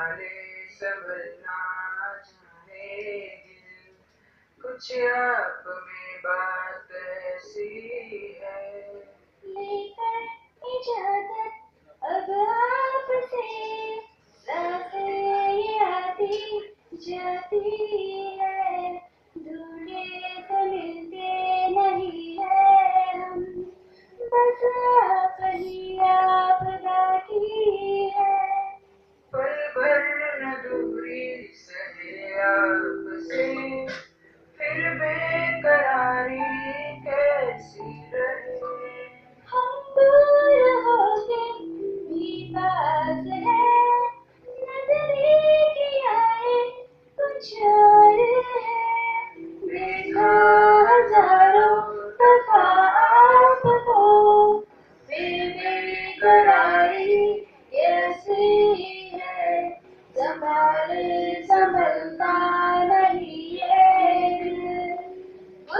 संभाले संभलना जाने दिल कुछ आप में बात ऐसी है। लेकर इजाज़त अब आपसे। साँसें ये आती जाती है। ढूंढे तो मिलते नहीं है हम। बस आप ही आप बाकी है। बेकरारी कैसी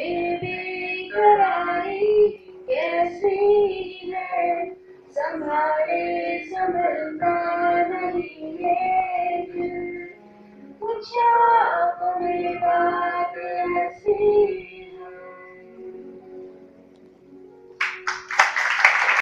बेकरारी कैसी है संभाले संभलता नहीं है कुछ आप बात ऐसी